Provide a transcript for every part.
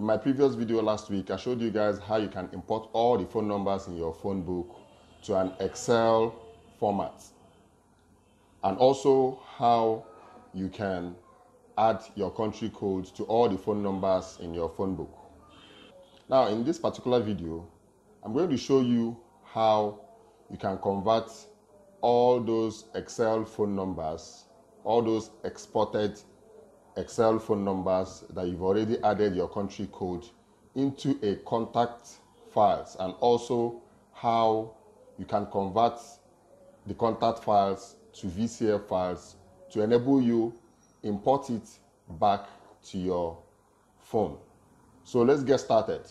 In my previous video last week, I showed you guys how you can import all the phone numbers in your phone book to an Excel format. And also how you can add your country code to all the phone numbers in your phone book. Now, in this particular video, I'm going to show you how you can convert all those Excel phone numbers, all those exported Excel phone numbers that you've already added your country code into a contact files and also how you can convert the contact files to VCF files to enable you import it back to your phone. So let's get started.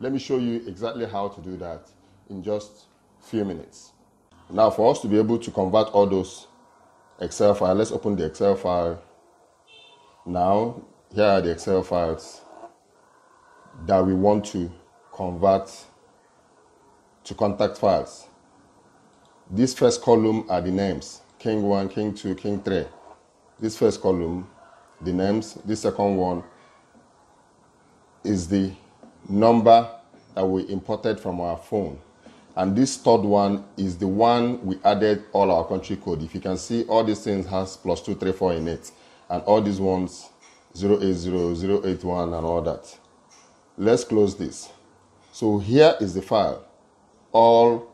Let me show you exactly how to do that in just a few minutes. Now for us to be able to convert all those Excel files, let's open the Excel file now, here are the Excel files that we want to convert to contact files. This first column are the names, King 1, King 2, King 3. This first column, the names. This second one is the number that we imported from our phone. And this third one is the one we added all our country code. If you can see, all these things has plus 234 in it and all these ones 080, 081 and all that. Let's close this. So here is the file, all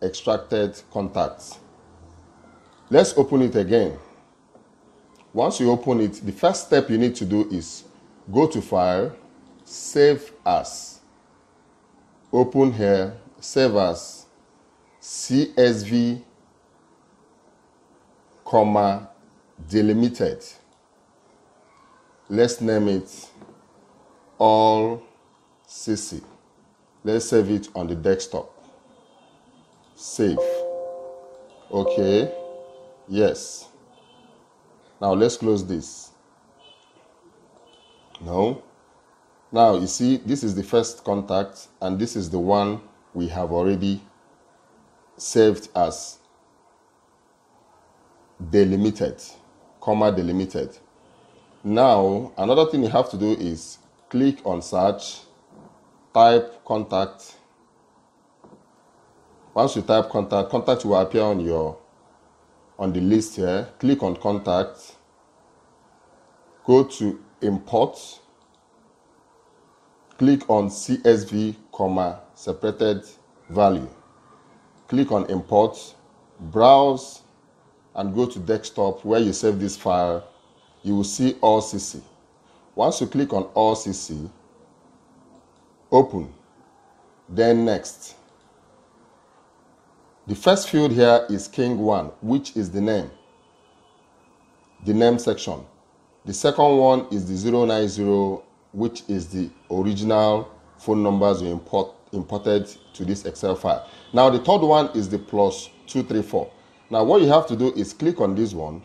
extracted contacts. Let's open it again. Once you open it, the first step you need to do is go to File, Save As. Open here, Save As, CSV, comma, delimited. Let's name it all CC. Let's save it on the desktop. Save. Okay. Yes. Now let's close this. No. Now you see, this is the first contact, and this is the one we have already saved as delimited comma delimited. Now, another thing you have to do is click on search, type contact. Once you type contact, contact will appear on your on the list here. Click on contact. Go to import. Click on CSV, comma, separated value. Click on import. Browse and go to desktop where you save this file, you will see all CC. Once you click on all CC, open, then next. The first field here is King 1, which is the name, the name section. The second one is the 090, which is the original phone numbers you import, imported to this Excel file. Now the third one is the plus 234. Now what you have to do is click on this one,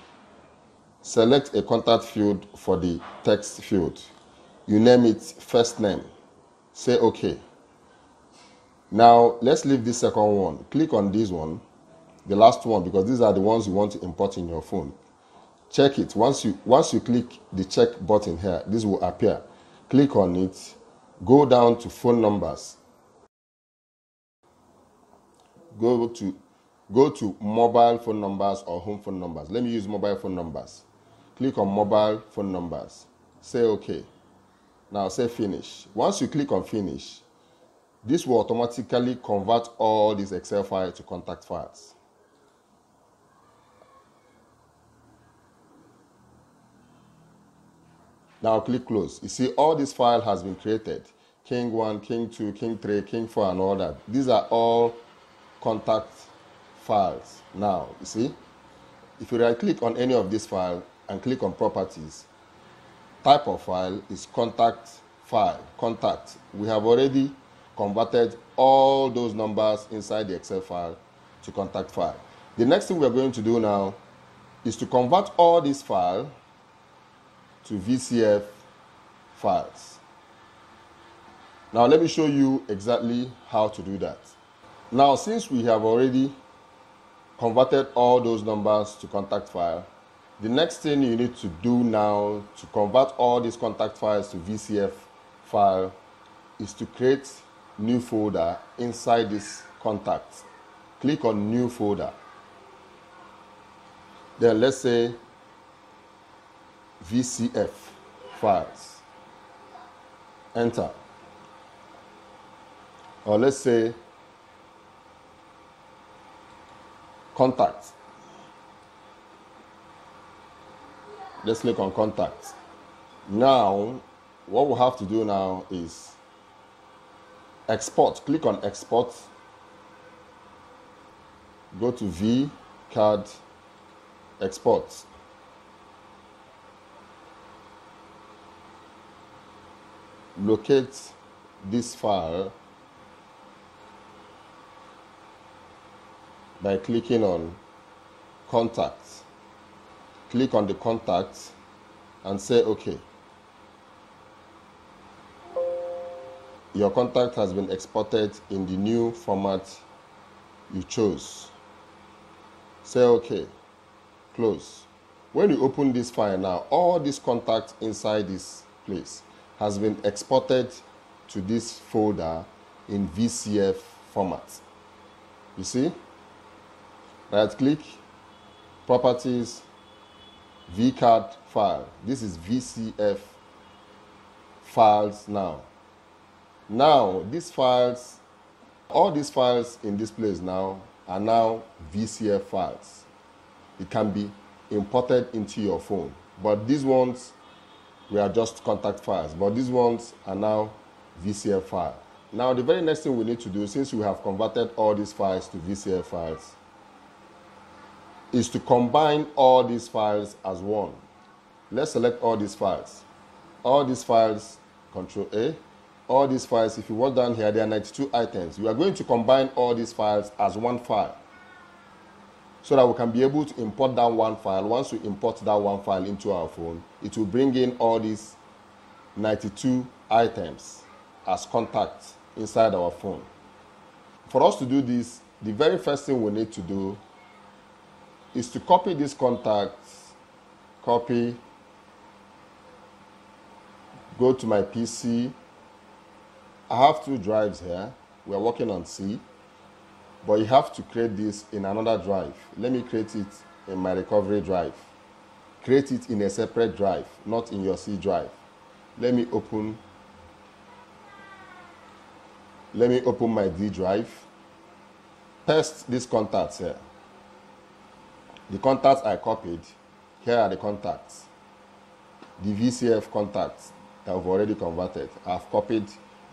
select a contact field for the text field. You name it first name, say OK. Now let's leave this second one. Click on this one, the last one, because these are the ones you want to import in your phone. Check it. Once you once you click the check button here, this will appear. Click on it, go down to phone numbers. Go to go to mobile phone numbers or home phone numbers. Let me use mobile phone numbers. Click on mobile phone numbers. Say OK. Now say finish. Once you click on finish, this will automatically convert all these Excel files to contact files. Now click close. You see all this file has been created. King 1, King 2, King 3, King 4 and all that. These are all contact files. Now, you see, if you right click on any of these files and click on properties, type of file is contact file, contact. We have already converted all those numbers inside the Excel file to contact file. The next thing we're going to do now is to convert all these files to VCF files. Now let me show you exactly how to do that. Now since we have already converted all those numbers to contact file. The next thing you need to do now to convert all these contact files to VCF file is to create new folder inside this contact. Click on new folder. Then let's say VCF files. Enter. Or let's say contacts. Let's click on contacts. Now, what we have to do now is export. Click on export. Go to V card export. Locate this file by clicking on contacts. Click on the contacts and say OK. Your contact has been exported in the new format you chose. Say OK. Close. When you open this file now, all these contacts inside this place has been exported to this folder in VCF format. You see? Right click, properties, vcard file. This is VCF files now. Now, these files, all these files in this place now are now VCF files. It can be imported into your phone. But these ones were just contact files. But these ones are now VCF file. Now, the very next thing we need to do, since we have converted all these files to VCF files, is to combine all these files as one. Let's select all these files. All these files, Control A. All these files, if you walk down here, there are 92 items. We are going to combine all these files as one file so that we can be able to import that one file. Once we import that one file into our phone, it will bring in all these 92 items as contacts inside our phone. For us to do this, the very first thing we need to do is to copy these contacts, copy, go to my PC. I have two drives here. We're working on C, but you have to create this in another drive. Let me create it in my recovery drive. Create it in a separate drive, not in your C drive. Let me open let me open my D drive. Paste these contacts here. The contacts I copied, here are the contacts. The VCF contacts that I've already converted. I've copied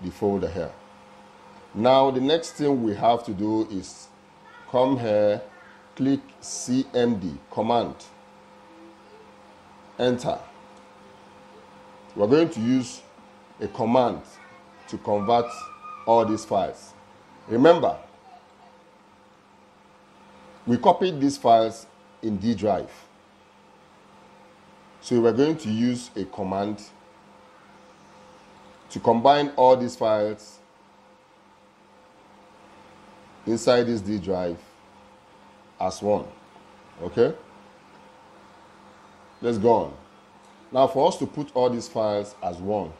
the folder here. Now the next thing we have to do is come here, click CMD, command, enter. We're going to use a command to convert all these files. Remember, we copied these files in D drive. So we're going to use a command to combine all these files inside this D drive as one. Okay? Let's go on. Now, for us to put all these files as one,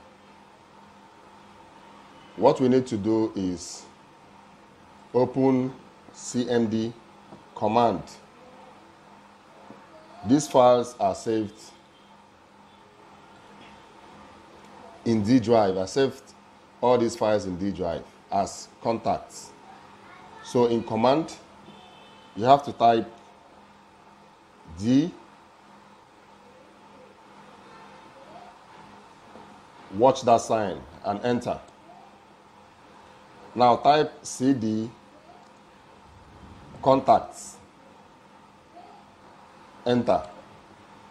what we need to do is open cmd command. These files are saved in D drive. I saved all these files in D drive as contacts. So in command, you have to type D watch that sign and enter. Now type cd contacts. Enter.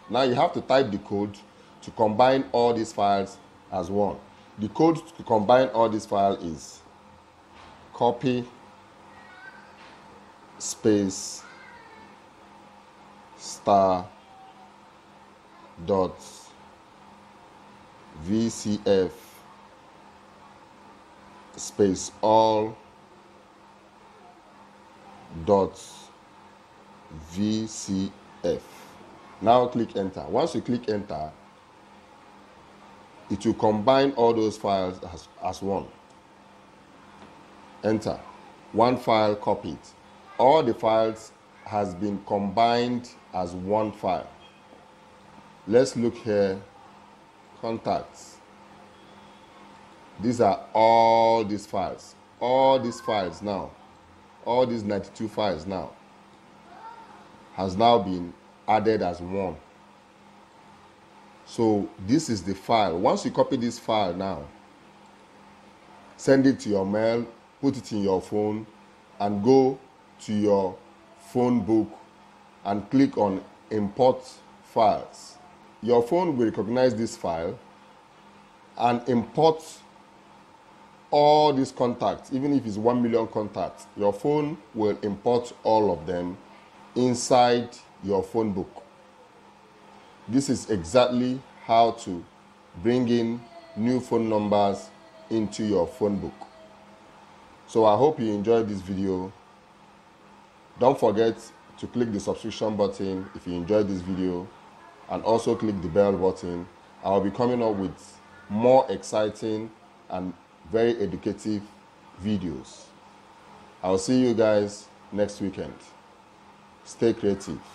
Now you have to type the code to combine all these files as one. The code to combine all these files is copy space star dot VCF space all dot VCF. Now click enter. Once you click enter, it will combine all those files as, as one. Enter. One file copied. All the files has been combined as one file. Let's look here. Contacts. These are all these files. All these files now. All these 92 files now has now been added as one. So this is the file. Once you copy this file now, send it to your mail, put it in your phone, and go to your phone book and click on import files. Your phone will recognize this file and import all these contacts, even if it's 1 million contacts, your phone will import all of them inside your phone book. This is exactly how to bring in new phone numbers into your phone book. So I hope you enjoyed this video. Don't forget to click the subscription button if you enjoyed this video and also click the bell button. I'll be coming up with more exciting and very educative videos. I'll see you guys next weekend. Stay creative.